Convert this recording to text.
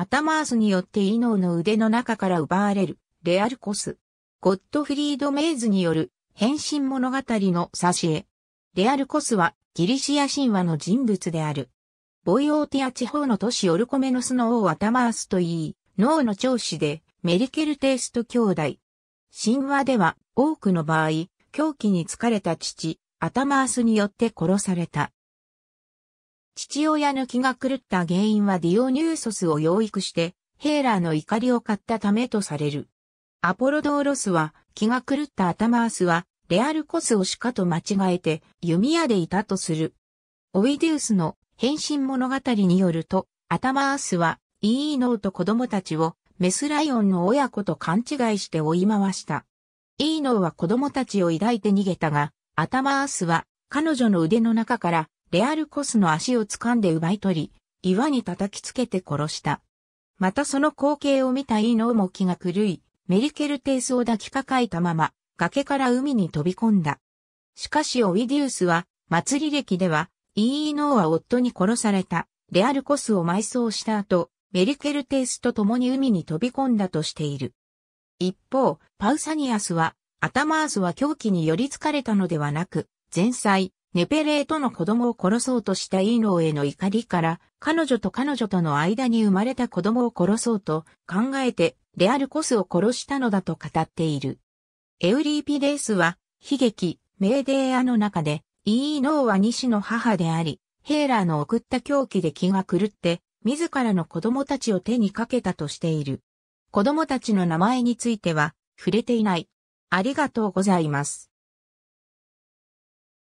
アタマースによってイノーの腕の中から奪われる、レアルコス。ゴッドフリード・メイズによる、変身物語の挿絵。レアルコスは、ギリシア神話の人物である。ボイオーティア地方の都市オルコメノスの王アタマースといい、脳の長子で、メリケルテースト兄弟。神話では、多くの場合、狂気に疲れた父、アタマースによって殺された。父親の気が狂った原因はディオニューソスを養育して、ヘーラーの怒りを買ったためとされる。アポロドーロスは、気が狂ったアタマースは、レアルコスを鹿と間違えて、弓矢でいたとする。オイデウスの変身物語によると、アタマースは、イーノーと子供たちを、メスライオンの親子と勘違いして追い回した。イーノーは子供たちを抱いて逃げたが、アタマースは彼女の腕の中からレアルコスの足を掴んで奪い取り、岩に叩きつけて殺した。またその光景を見たイーノーも気が狂い、メリケルテースを抱きかかえたまま、崖から海に飛び込んだ。しかしオウィディウスは、祭り歴では、イーノーは夫に殺された、レアルコスを埋葬した後、メリケルテースと共に海に飛び込んだとしている。一方、パウサニアスは、アタマースは狂気に寄りつかれたのではなく、前妻、ネペレートの子供を殺そうとしたイーノーへの怒りから、彼女と彼女との間に生まれた子供を殺そうと考えて、レアルコスを殺したのだと語っている。エウリーピデースは、悲劇、メーデーアの中で、イーノーは西の母であり、ヘーラーの送った狂気で気が狂って、自らの子供たちを手にかけたとしている。子供たちの名前については触れていない。ありがとうございます。